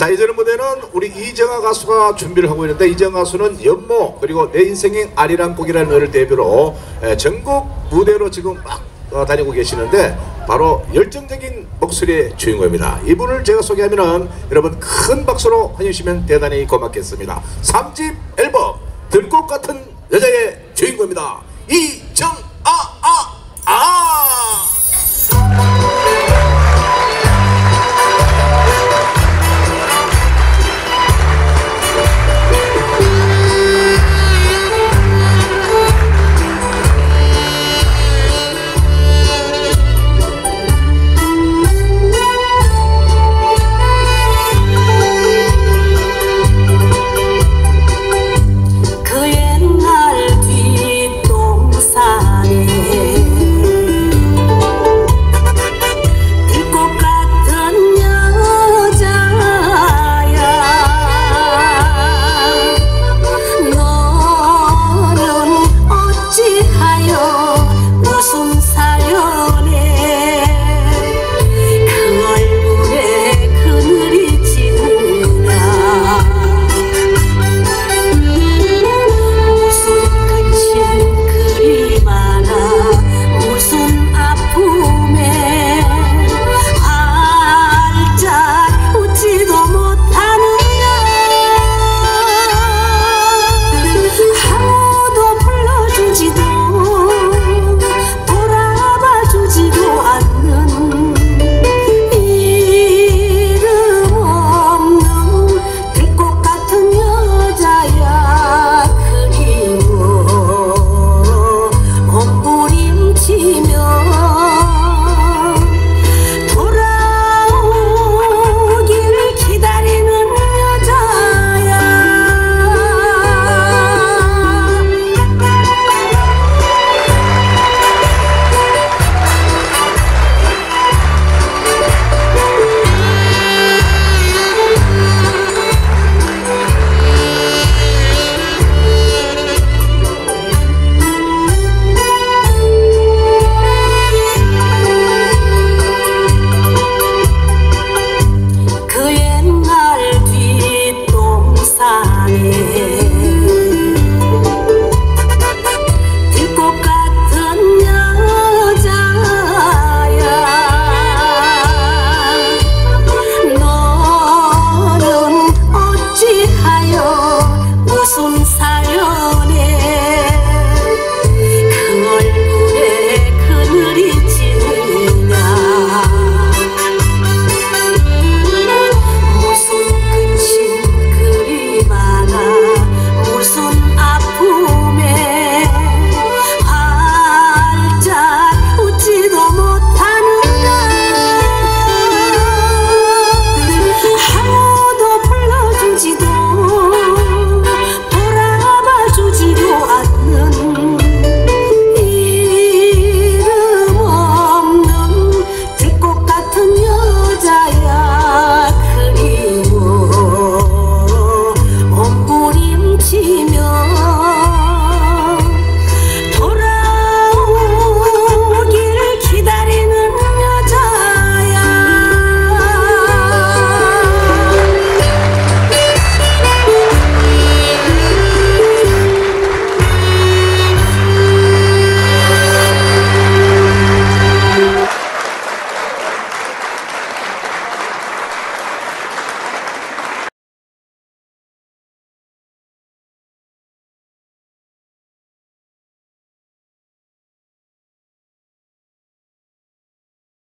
자 이제는 무대는 우리 이정아 가수가 준비를 하고 있는데 이정아 가수는 연모 그리고 내 인생의 아리랑 곡이라는 노래를 대표로 예, 전국 무대로 지금 막 어, 다니고 계시는데 바로 열정적인 목소리의 주인공입니다. 이분을 제가 소개하면은 여러분 큰 박수로 환영주시면 대단히 고맙겠습니다. 3집 앨범 들꽃 같은 여자의 주인공입니다. 이